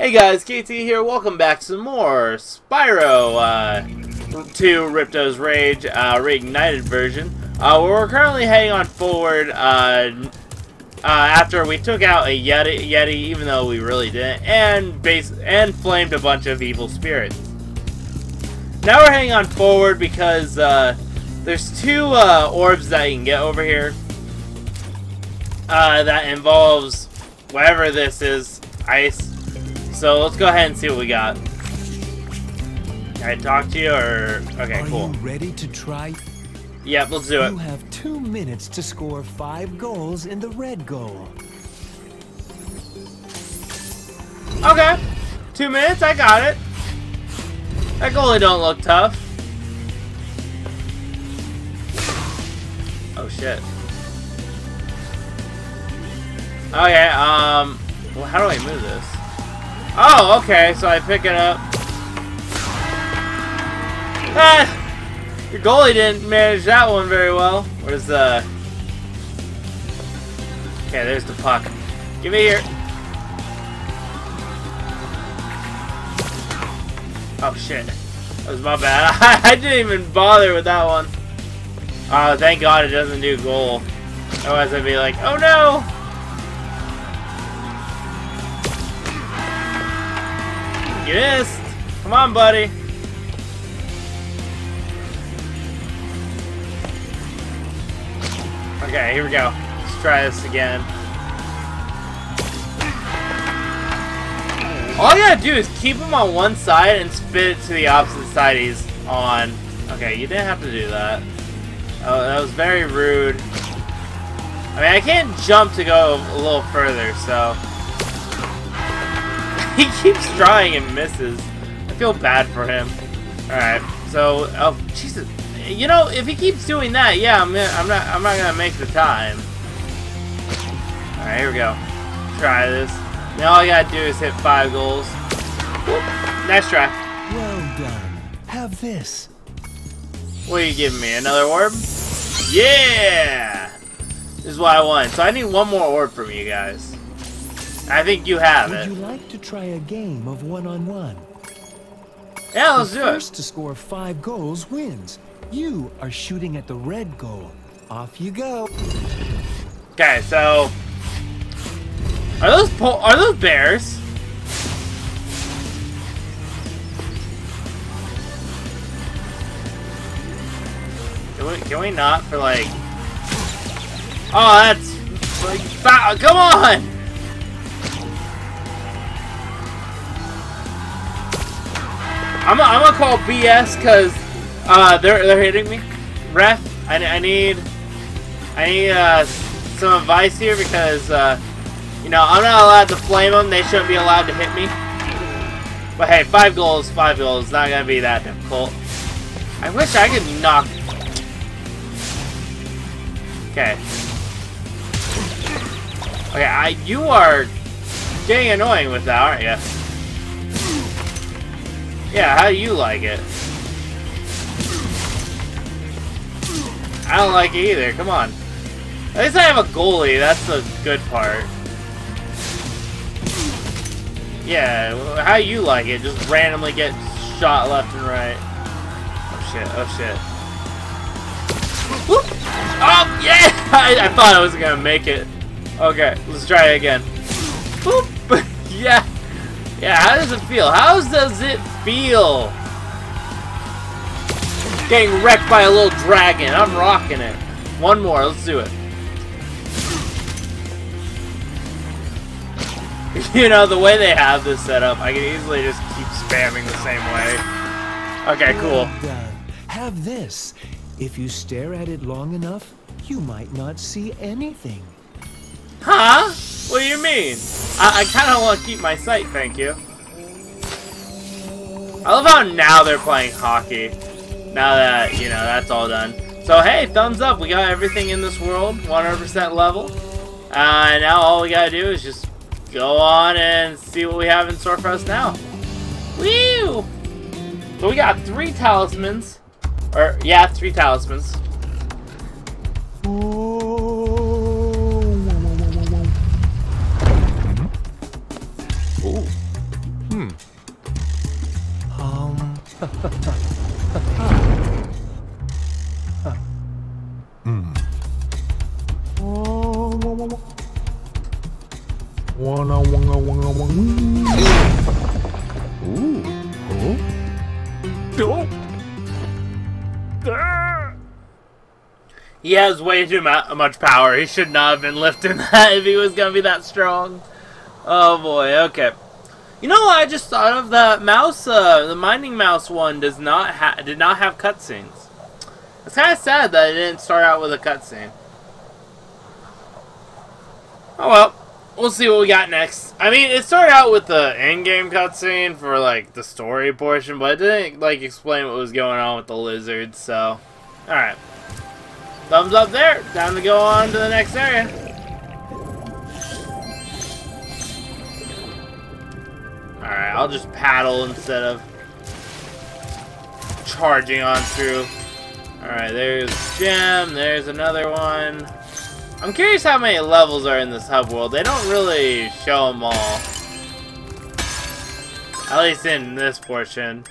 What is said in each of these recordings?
Hey guys, KT here. Welcome back to some more Spyro uh, 2 Ripto's Rage uh, Reignited version. Uh, we're currently heading on forward uh, uh, after we took out a Yeti, Yeti, even though we really didn't, and base and flamed a bunch of evil spirits. Now we're heading on forward because uh, there's two orbs that you can get over here. That involves whatever this is, ice. So let's go ahead and see what we got. Can I talk to you or okay, Are cool. you ready to try? Yep, let's do it. You have two minutes to score five goals in the red goal. Okay. Two minutes, I got it. That goalie don't look tough. Oh shit. Okay, um well how do I move this? Oh, okay, so I pick it up. Ah! Your goalie didn't manage that one very well. Where's the Okay, there's the puck. Give me here. Oh shit. That was my bad. I didn't even bother with that one. Oh, thank god it doesn't do goal. Otherwise I'd be like, oh no! You missed! Come on, buddy. Okay, here we go. Let's try this again. All you gotta do is keep him on one side and spit it to the opposite side he's on. Okay, you didn't have to do that. Oh, that was very rude. I mean, I can't jump to go a little further, so... he keeps trying and misses. I feel bad for him. Alright, so... Oh, Jesus. You know, if he keeps doing that, yeah, I'm, I'm not I'm not gonna make the time. Alright, here we go. Try this. Now all I gotta do is hit five goals. Whoop. Nice try. Well done. Have this. What are you giving me? Another orb? Yeah! This is what I want. So I need one more orb from you guys. I think you have Would it. you like to try a game of one-on-one? Yeah, let's the do it. first to score five goals wins. You are shooting at the red goal. Off you go. Okay, so are those are those bears? Can we, can we not for like? Oh, that's like come on! I'm gonna call BS because uh they're they're hitting me. Ref, I, I need I need uh, some advice here because, uh, you know, I'm not allowed to flame them. They shouldn't be allowed to hit me. But hey, five goals, five goals. Not gonna be that difficult. I wish I could knock. Okay. Okay, I you are getting annoying with that, aren't you? Yeah, how do you like it? I don't like it either. Come on. At least I have a goalie. That's the good part. Yeah, how you like it? Just randomly get shot left and right. Oh shit! Oh shit! Whoop! Oh yeah! I, I thought I was gonna make it. Okay, let's try it again. Boop! yeah! Yeah, how does it feel? How does it feel? Getting wrecked by a little dragon. I'm rocking it. One more. Let's do it. You know, the way they have this set up, I can easily just keep spamming the same way. Okay, cool. Well. Have this. If you stare at it long enough, you might not see anything. Huh? What do you mean? I, I kind of want to keep my sight, thank you. I love how now they're playing hockey. Now that, you know, that's all done. So, hey, thumbs up. We got everything in this world, 100% level. Uh, now all we gotta do is just go on and see what we have in store for us now. Woo! So we got three talismans. Or, yeah, three talismans. Ooh. Oh. He has way too much power. He should not have been lifting that if he was gonna be that strong. Oh boy. Okay. You know what I just thought of? The mouse, uh, the mining mouse one does not ha did not have cutscenes. It's kind of sad that it didn't start out with a cutscene. Oh well, we'll see what we got next. I mean, it started out with the in-game cutscene for like the story portion, but it didn't like explain what was going on with the lizards. So, all right, thumbs up there. Time to go on to the next area. I'll just paddle instead of charging on through. Alright, there's gem, there's another one. I'm curious how many levels are in this hub world. They don't really show them all. At least in this portion.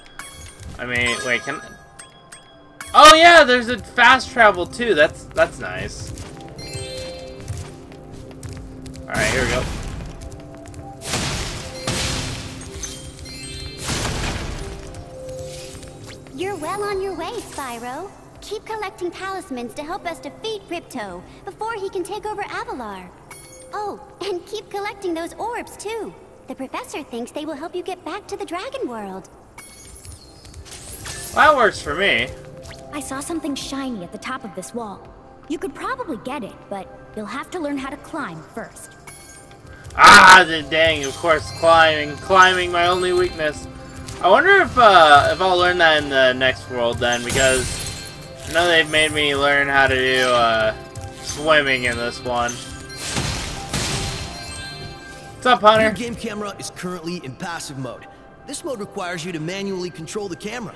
I mean, wait, can... Oh yeah, there's a fast travel too. That's that's nice. Alright, here we go. On your way, Spyro. Keep collecting talismans to help us defeat Ripto before he can take over Avalar. Oh, and keep collecting those orbs too. The professor thinks they will help you get back to the Dragon World. Well, that works for me. I saw something shiny at the top of this wall. You could probably get it, but you'll have to learn how to climb first. Ah, the dang, of course, climbing. Climbing, my only weakness. I wonder if, uh, if I'll learn that in the next world then, because I know they've made me learn how to do, uh, swimming in this one. What's up, Your Hunter? game camera is currently in passive mode. This mode requires you to manually control the camera.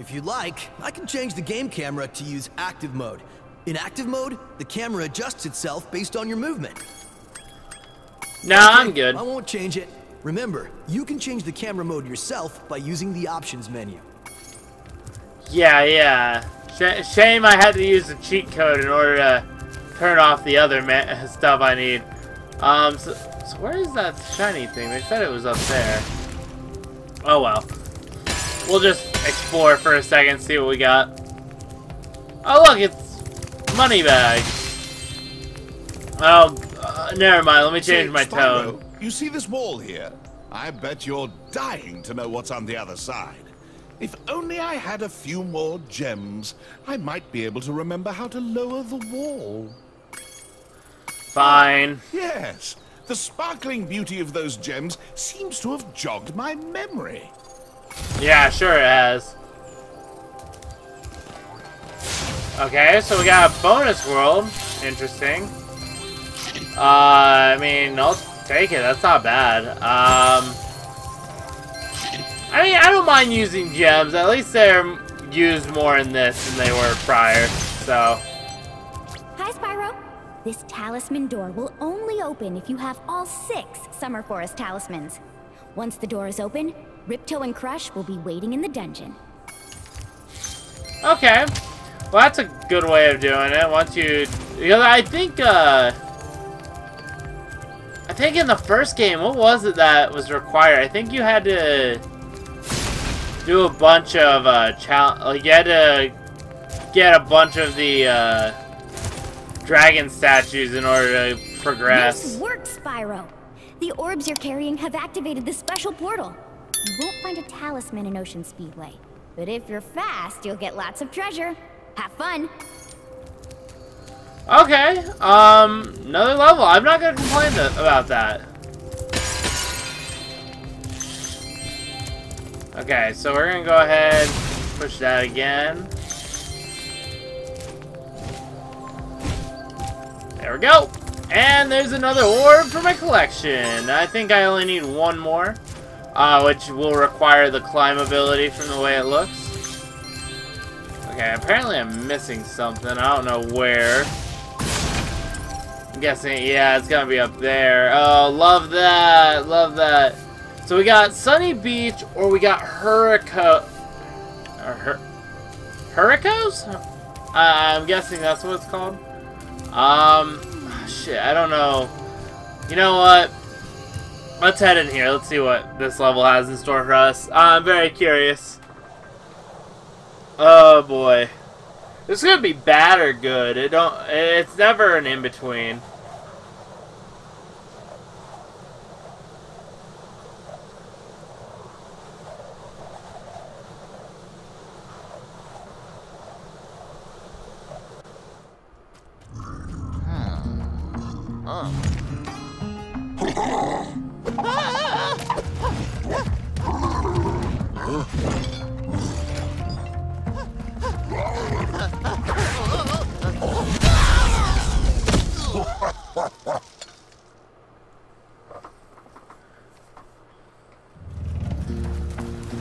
If you'd like, I can change the game camera to use active mode. In active mode, the camera adjusts itself based on your movement. Nah, I'm good. I won't change it. Remember, you can change the camera mode yourself by using the options menu. Yeah, yeah. Sh shame I had to use the cheat code in order to turn off the other stuff I need. Um, so, so where is that shiny thing? They said it was up there. Oh well. We'll just explore for a second, see what we got. Oh look, it's money bag. Oh, uh, never mind. Let me change my Spyro, tone. You see this wall here? I bet you're dying to know what's on the other side. If only I had a few more gems, I might be able to remember how to lower the wall. Fine. Yes, the sparkling beauty of those gems seems to have jogged my memory. Yeah, sure it has. Okay, so we got a bonus world. Interesting. Uh, I mean, I'll take it. That's not bad. Um, I mean, I don't mind using gems. At least they're used more in this than they were prior. So, Hi, Spyro. This talisman door will only open if you have all six Summer Forest talismans. Once the door is open, Ripto and Crush will be waiting in the dungeon. okay. Well, that's a good way of doing it. Once you, because I think, uh, think in the first game, what was it that was required? I think you had to do a bunch of uh, challenge. Like you had to get a bunch of the uh, dragon statues in order to progress. Nice work, Spyro. The orbs you're carrying have activated the special portal. You won't find a talisman in Ocean Speedway. But if you're fast, you'll get lots of treasure. Have fun. Okay. Um, another level. I'm not gonna complain th about that. Okay, so we're gonna go ahead, push that again. There we go. And there's another orb for my collection. I think I only need one more, uh, which will require the climb ability from the way it looks. Okay, apparently I'm missing something. I don't know where. I'm guessing, yeah, it's gonna be up there. Oh, love that, love that. So we got Sunny Beach or we got Hurrico... Or Hur Hurricos? Uh, I'm guessing that's what it's called. Um, shit, I don't know. You know what? Let's head in here. Let's see what this level has in store for us. I'm very curious. Oh boy. This is gonna be bad or good. It don't. It's never an in between.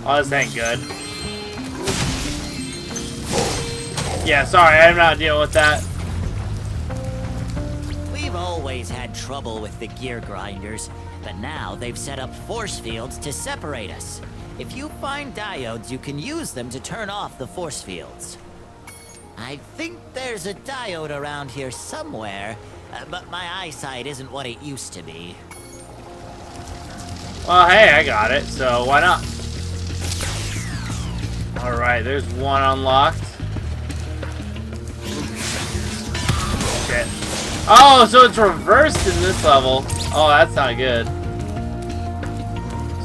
Oh, this ain't good. Yeah, sorry, I'm not dealing with that. We've always had trouble with the gear grinders, but now they've set up force fields to separate us. If you find diodes, you can use them to turn off the force fields. I think there's a diode around here somewhere, uh, but my eyesight isn't what it used to be. Well, hey, I got it, so why not? Alright, there's one unlocked. Shit. Oh, so it's reversed in this level. Oh, that's not good.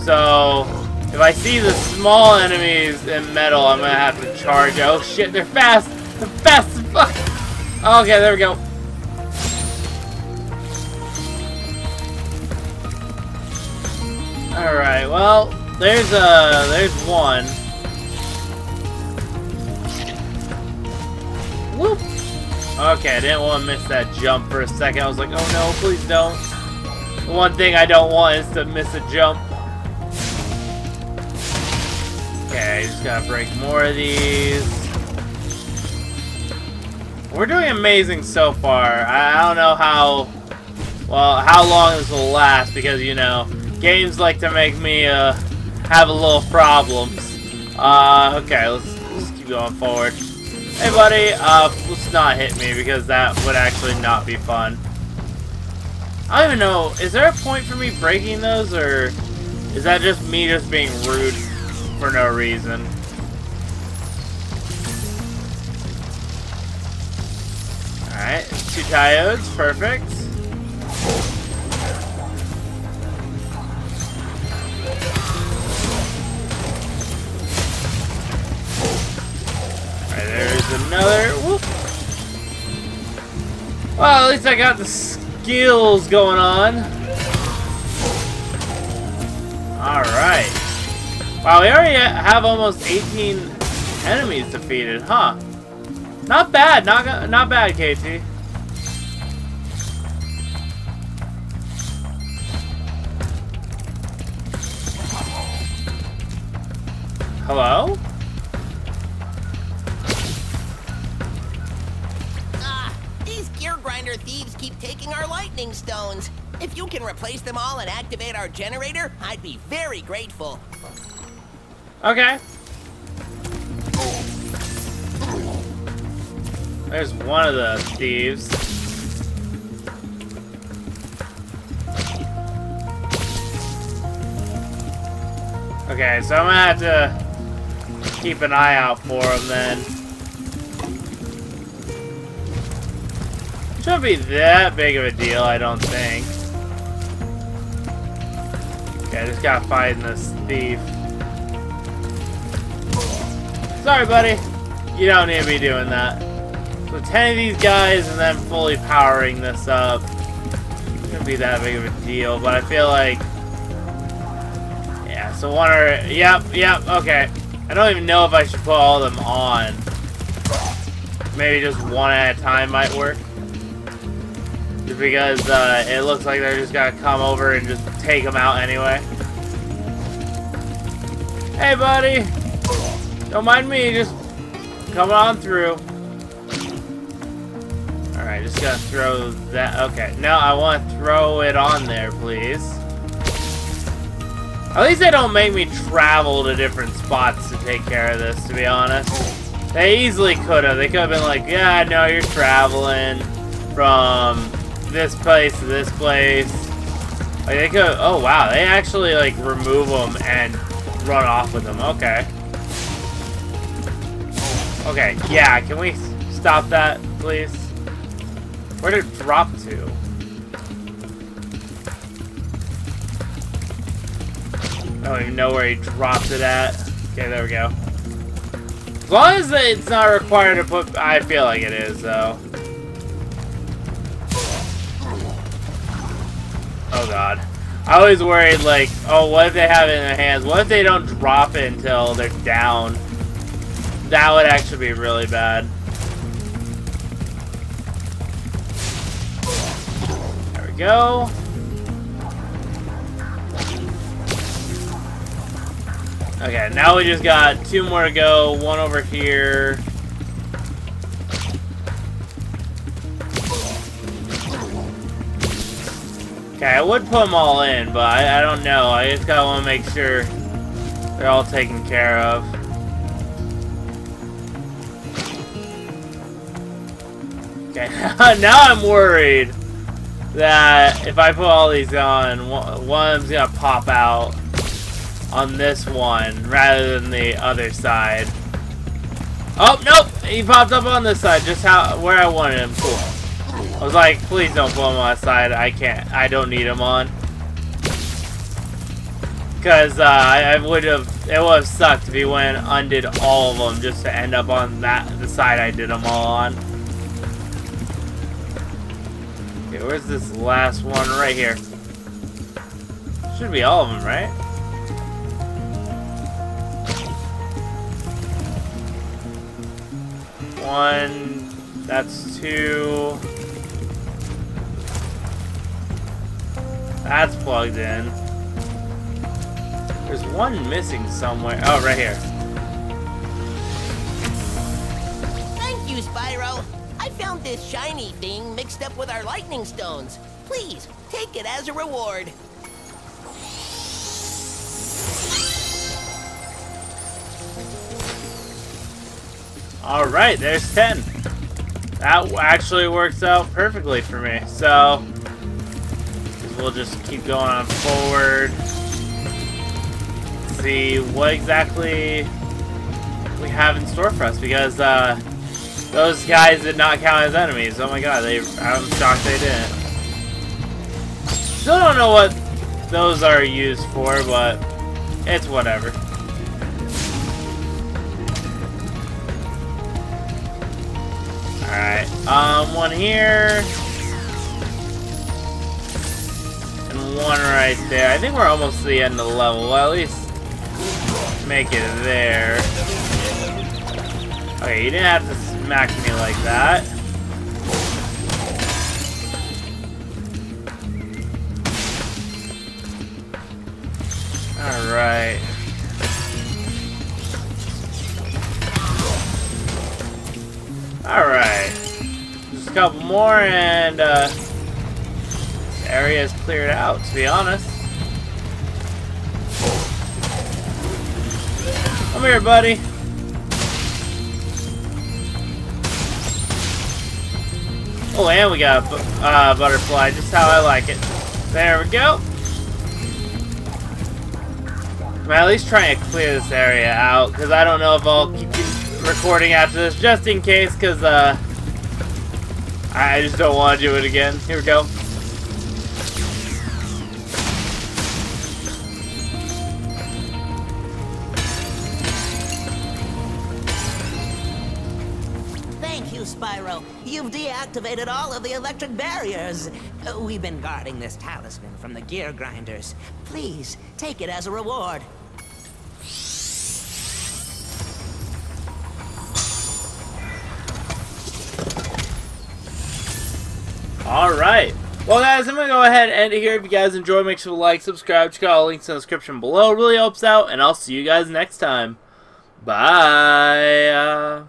So, if I see the small enemies in metal, I'm gonna have to charge. Oh shit, they're fast! They're fast as fuck! Okay, there we go. Alright, well, there's uh there's one. Okay, I didn't want to miss that jump for a second. I was like, oh no, please don't. The one thing I don't want is to miss a jump. Okay, I just gotta break more of these. We're doing amazing so far. I don't know how, well, how long this will last because, you know, games like to make me uh, have a little problems. Uh, okay, let's, let's keep going forward. Hey, buddy, uh, let's not hit me because that would actually not be fun. I don't even know, is there a point for me breaking those, or is that just me just being rude for no reason? Alright, two diodes, perfect. Another. Whoop. Well, at least I got the skills going on. Alright. Wow, we already have almost 18 enemies defeated, huh? Not bad, not not bad, KT. Hello? Keep taking our lightning stones. If you can replace them all and activate our generator, I'd be very grateful. Okay. There's one of the thieves. Okay, so I'm gonna have to keep an eye out for him then. Shouldn't be that big of a deal, I don't think. Okay, I just gotta find this thief. Sorry, buddy. You don't need to be doing that. So 10 of these guys and then fully powering this up. Gonna be that big of a deal, but I feel like... Yeah, so one or... Yep, yep, okay. I don't even know if I should put all of them on. Maybe just one at a time might work. Just because uh, it looks like they're just gonna come over and just take them out anyway. Hey, buddy! Don't mind me, just coming on through. Alright, just gotta throw that. Okay, now I want to throw it on there, please. At least they don't make me travel to different spots to take care of this, to be honest. They easily could have. They could have been like, yeah, no, you're traveling from this place to this place. Like, they could, oh wow, they actually, like, remove them and run off with them. Okay. Okay, yeah, can we stop that, please? Where did it drop to? I don't even know where he dropped it at. Okay, there we go. As long as it's not required to put... I feel like it is, though. Oh, God. I was worried, like, oh, what if they have it in their hands? What if they don't drop it until they're down? That would actually be really bad. There we go. Okay, now we just got two more to go. One over here. Okay, I would put them all in, but I, I don't know. I just gotta want to make sure they're all taken care of. Okay, now I'm worried that if I put all these on, one, of them's gonna pop out on this one rather than the other side. Oh, nope! He popped up on this side, just how where I wanted him. Cool. I was like, please don't put him on side. I can't. I don't need him on. Because uh, I, would have, it would have sucked if he went undid all of them just to end up on that the side I did them all on. Okay, where's this last one? Right here. Should be all of them, right? One, that's two. That's plugged in. There's one missing somewhere. Oh, right here. Thank you, Spyro. I found this shiny thing mixed up with our lightning stones. Please, take it as a reward. Alright, there's 10. That actually works out perfectly for me. So, we'll just keep going on forward. See what exactly we have in store for us because uh, those guys did not count as enemies. Oh my god, they I'm shocked they didn't. Still don't know what those are used for, but it's whatever. Alright, um, one here. One right there. I think we're almost to the end of the level. Well, at least make it there. Okay, you didn't have to smack me like that. Alright. Alright. Just a couple more and uh, area is cleared out, to be honest. Come here, buddy. Oh, and we got a uh, butterfly, just how I like it. There we go. I'm at least trying to clear this area out, because I don't know if I'll keep recording after this, just in case, because uh, I just don't want to do it again. Here we go. You've all of the electric barriers. We've been guarding this talisman from the gear grinders. Please, take it as a reward. Alright. Well, guys, I'm going to go ahead and end it here. If you guys enjoyed, make sure to like, subscribe, check out all the links in the description below. It really helps out, and I'll see you guys next time. Bye.